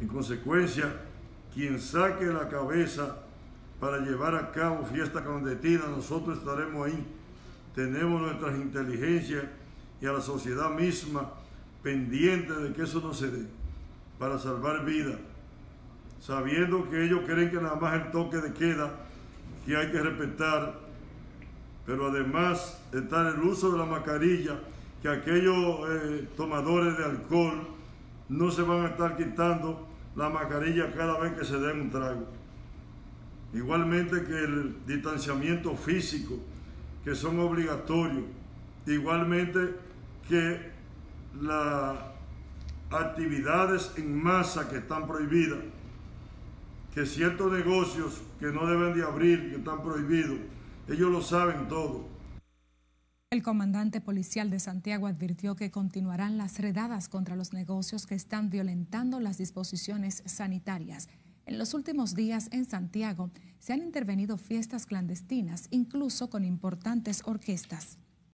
En consecuencia, quien saque la cabeza para llevar a cabo fiesta clandestina, nosotros estaremos ahí. Tenemos nuestras inteligencias y a la sociedad misma pendiente de que eso no se dé, para salvar vidas, sabiendo que ellos creen que nada más el toque de queda que hay que respetar, pero además está el uso de la mascarilla, que aquellos eh, tomadores de alcohol no se van a estar quitando la mascarilla cada vez que se den un trago. Igualmente que el distanciamiento físico, que son obligatorios. Igualmente que las actividades en masa que están prohibidas, que ciertos negocios que no deben de abrir, que están prohibidos, ellos lo saben todo. El comandante policial de Santiago advirtió que continuarán las redadas contra los negocios que están violentando las disposiciones sanitarias. En los últimos días en Santiago se han intervenido fiestas clandestinas, incluso con importantes orquestas.